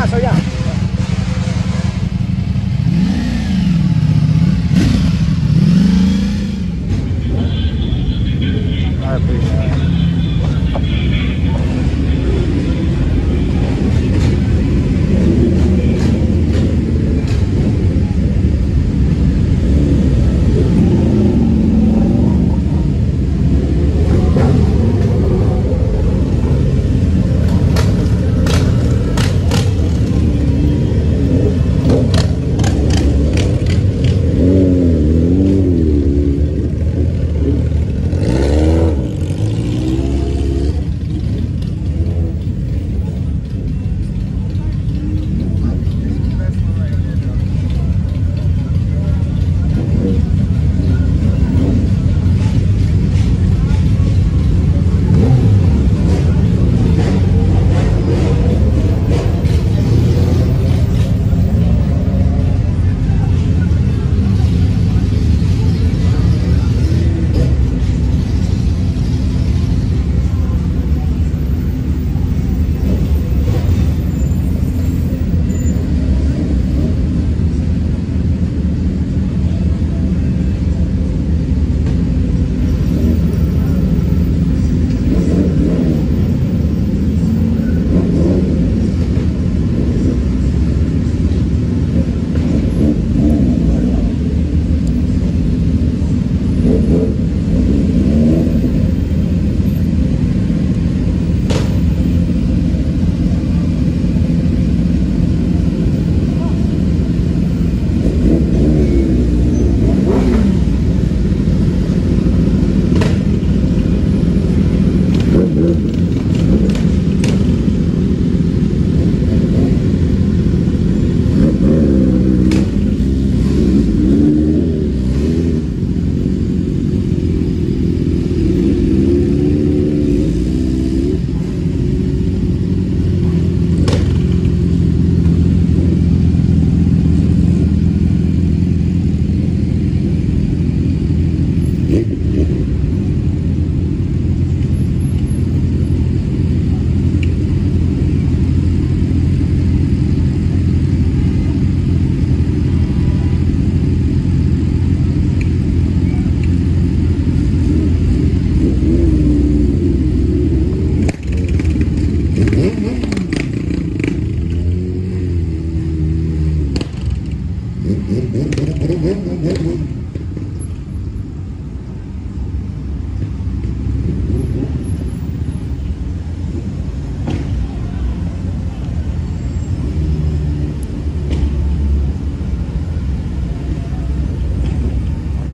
más allá. Diego.